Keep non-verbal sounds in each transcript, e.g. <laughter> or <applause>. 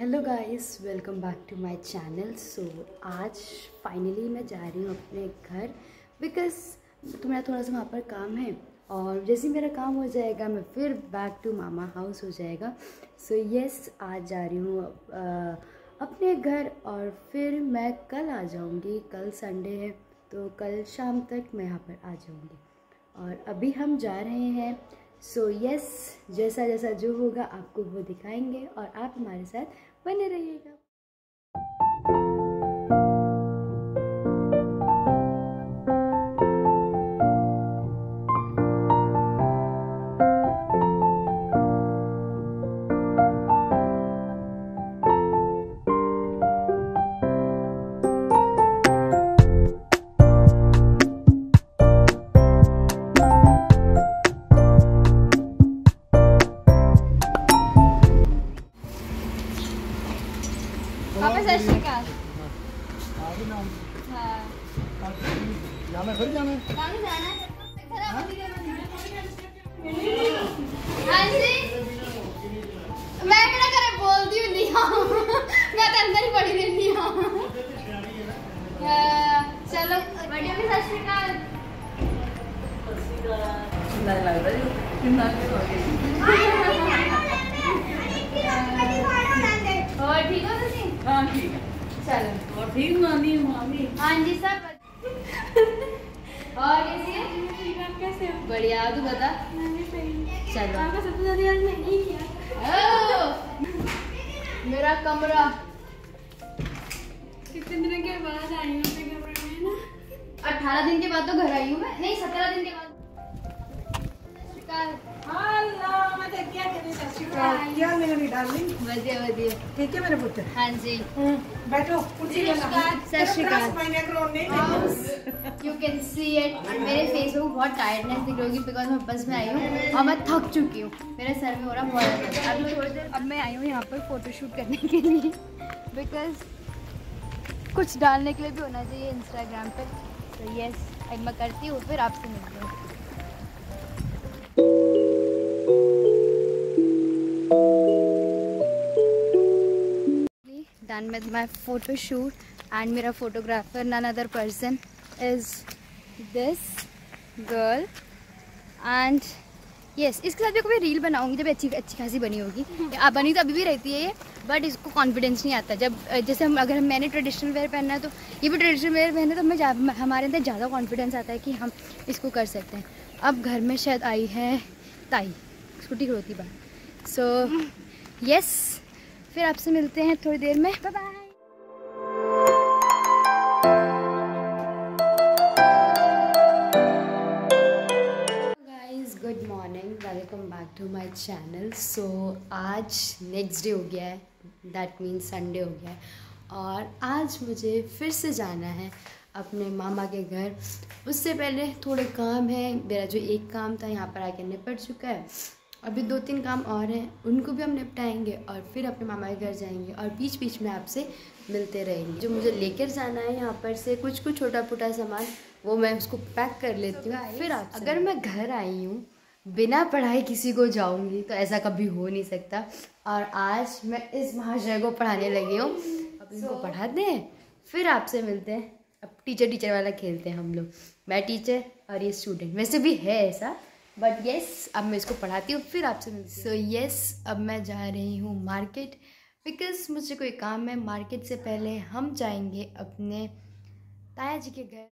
Hello guys welcome back to my channel so आज finally मैं जा रही हूँ अपने घर बिकॉज़ तो मेरा थोड़ा सा वहाँ पर काम है और जैसे मेरा काम हो जाएगा मैं फिर बैक टू मामा हाउस हो जाएगा। सो so, यस yes, आज जा रही हूँ अपने घर और फिर मैं कल आ जाऊँगी। कल संडे है तो कल शाम तक मैं यहाँ पर आ जाऊँगी। और अभी हम जा रहे हैं। सो so, यस yes, जैसा जैसा जो होगा आपको वो दिखाएँगे और आप हमारे साथ बने रहिएगा। ਸ਼੍ਰੀ ਅਕਾਲ। ਆ ਗਈ ਨਾ ਹਾਂ। ਜਾਣਾ ਫਿਰ ਜਾਣਾ ਕੱਲ ਜਾਣਾ ਫਿਰ ਆਉਂਦੀ ਮੈਂ ਕਿਹੜਾ ਘਰੇ ਬੋਲਦੀ ਹੁੰਦੀ ਹਾਂ? ਮੈਂ ਤਾਂ ਅੰਦਰ ਹੀ ਪੜੀ ਰਹਿੰਦੀ ਹਾਂ। ਚਲੋ। ਵੱਡੇ ਵੀ ਸਤਿ ਸ਼੍ਰੀ ਅਕਾਲ। ਸਤਿ ਸ਼੍ਰੀ ਅਕਾਲ। ਲੱਗਦਾ ਜੀ? ਕਿੰਨਾ ਕਿ ਹੋ। ਗਿਆ ठीक नानी मामी। हाँ जी सब और कैसी है? कैसे हो? बढ़िया तू बता। मैं भी सही चलो। आपका सबसे ज़्यादा याद मैंने ही किया। मेरा कमरा। कितने दिनों के बाद आई हूँ अपने कमरे में ना? अठारह दिन के बाद तो घर आई हूँ मैं। नहीं सत्रह दिन के बाद। मैं क्या कहती सत श्री अकाल क्या मेरी डार्लिंग बढ़िया बढ़िया ठीक है मेरे पुत्र हाँ बैठो कुर्सी पे लगा सत श्री अकाल। महीने करोड़ नहीं यू कैन सी इट मेरे फेस पे बहुत टायर्डनेस दिख रही होगी बिकॉज़ मैं बस में आई हूँ और मैं थक चुकी हूँ। मेरे सर में हो रहा बहुत थोड़ी देर अब मैं आई हूँ यहाँ पर फोटोशूट करने के लिए। बिकॉज़ कुछ डालने के लिए भी होना चाहिए इंस्टाग्राम पर तो यस अब मैं करती हूँ फिर आपसे मिलती हूँ। Done with my photo shoot and मेरा photographer none other person is this girl. And yes इसके साथ भी कोई रील बनाऊँगी जब अच्छी अच्छी खासी बनी होगी। <laughs> आप बनी तो अभी भी रहती है ये बट इसको कॉन्फिडेंस नहीं आता। जब जैसे हम अगर मैंने ट्रेडिशनल वेयर पहनना है तो ये भी ट्रेडिशनल वेयर पहने तो हमें हमारे अंदर ज़्यादा कॉन्फिडेंस आता है कि हम इसको कर सकते हैं। अब घर में शायद आई है ताई स्कूटी खड़ोती बात। सो यस <laughs> फिर आपसे मिलते हैं थोड़ी देर में। Bye bye good morning welcome back to my channel so आज नेक्स्ट डे हो गया है. दैट मीन्स संडे हो गया है। और आज मुझे फिर से जाना है अपने मामा के घर। उससे पहले थोड़े काम है। मेरा जो एक काम था, यहाँ पर आके निपट चुका है। अभी दो तीन काम और हैं उनको भी हम निपटाएँगे और फिर अपने मामा के घर जाएँगे और बीच बीच में आपसे मिलते रहेंगे। जो मुझे लेकर जाना है यहाँ पर से कुछ कुछ छोटा मोटा सामान वो मैं उसको पैक कर लेती हूँ। फिर आप अगर मैं घर आई हूँ बिना पढ़ाई किसी को जाऊँगी तो ऐसा कभी हो नहीं सकता। और आज मैं इस महाशय को पढ़ाने लगी हूँ। अब इनको पढ़ाते हैं फिर आपसे मिलते हैं। अब टीचर टीचर वाला खेलते हैं हम लोग। मैं टीचर और ये स्टूडेंट वैसे भी है ऐसा? बट यस अब मैं इसको पढ़ाती हूँ, फिर आपसे मिलती सो यस अब मैं जा रही हूँ मार्केट बिकॉज़ मुझे कोई काम है। मार्केट से पहले हम जाएँगे अपने ताया जी के घर।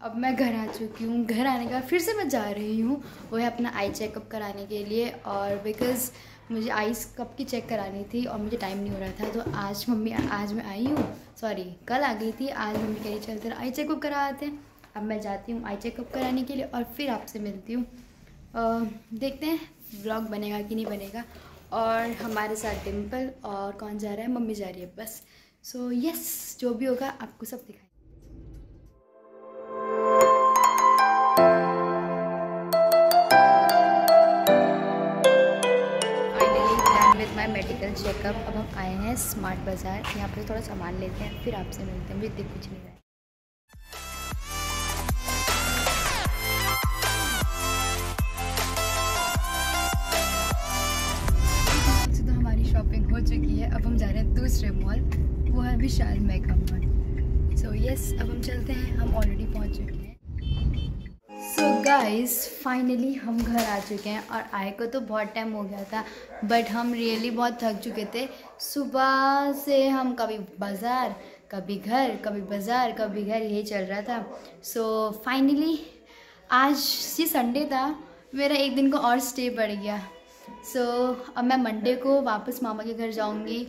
अब मैं घर आ चुकी हूँ। घर आने के बाद फिर से मैं जा रही हूँ। वो है अपना आई चेकअप कराने के लिए और बिकॉज़ मुझे आईस कब की चेक करानी थी और मुझे टाइम नहीं हो रहा था तो आज मम्मी, आज मैं आई हूँ। सॉरी कल आ गई थी। आज मम्मी कह रही चलते आई चेकअप करा आते हैं। अब मैं जाती हूँ आई चेकअप कराने के लिए और फिर आपसे मिलती हूँ। देखते हैं ब्लॉग बनेगा कि नहीं बनेगा। और हमारे साथ डिम्पल और कौन जा रहा है? मम्मी जा रही है बस। सो so, यस yes, जो भी होगा आपको सब दिखाएँ finally done with my medical checkup अब हम आए हैं स्मार्ट बाज़ार यहाँ पर थोड़ा सामान लेते हैं फिर आपसे मिलते हैं। मुझे दिख कुछ नहीं रहा यस अब हम चलते हैं हम ऑलरेडी पहुँच चुके हैं। सो गाइस फाइनली हम घर आ चुके हैं और आए को तो बहुत टाइम हो गया था बट हम रियली बहुत थक चुके थे। सुबह से हम कभी बाज़ार कभी घर कभी बाज़ार कभी घर यही चल रहा था। सो so, फाइनली आज ये संडे था मेरा एक दिन को और स्टे बढ़ गया। सो so, अब मैं मंडे को वापस मामा के घर जाऊँगी।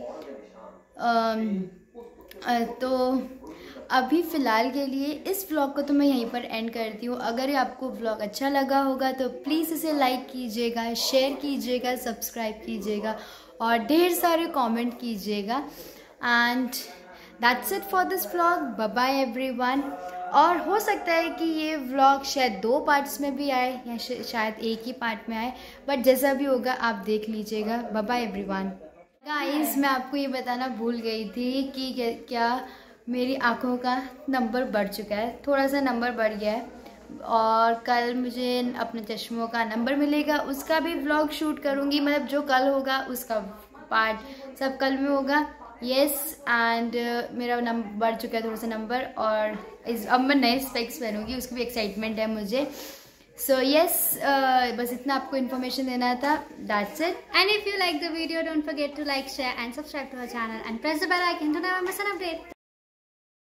तो अभी फ़िलहाल के लिए इस व्लॉग को तो मैं यहीं पर एंड करती हूँ। अगर आपको व्लॉग अच्छा लगा होगा तो प्लीज़ इसे लाइक कीजिएगा शेयर कीजिएगा सब्सक्राइब कीजिएगा और ढेर सारे कमेंट कीजिएगा। And that's it for this vlog bye everyone और हो सकता है कि ये व्लॉग शायद दो पार्ट्स में भी आए या शायद एक ही पार्ट में आए बट जैसा भी होगा, आप देख लीजिएगा। बाय एवरीवन गाइस मैं आपको ये बताना भूल गई थी कि क्या मेरी आँखों का नंबर बढ़ चुका है थोड़ा सा नंबर बढ़ गया है और कल मुझे अपने चश्मों का नंबर मिलेगा उसका भी व्लॉग शूट करूँगी मतलब जो कल होगा उसका पार्ट सब कल में होगा। येस एंड मेरा नंबर बढ़ चुका है थोड़ा सा नंबर और इस अब मैं नए स्पेक्स पहनूँगी उसकी भी एक्साइटमेंट है मुझे। सो so, yes, uh, बस इतना आपको इन्फॉर्मेशन देना था that's it and if you like the video don't forget to like share and subscribe to our channel and press the bell icon to never miss an update